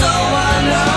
so I know.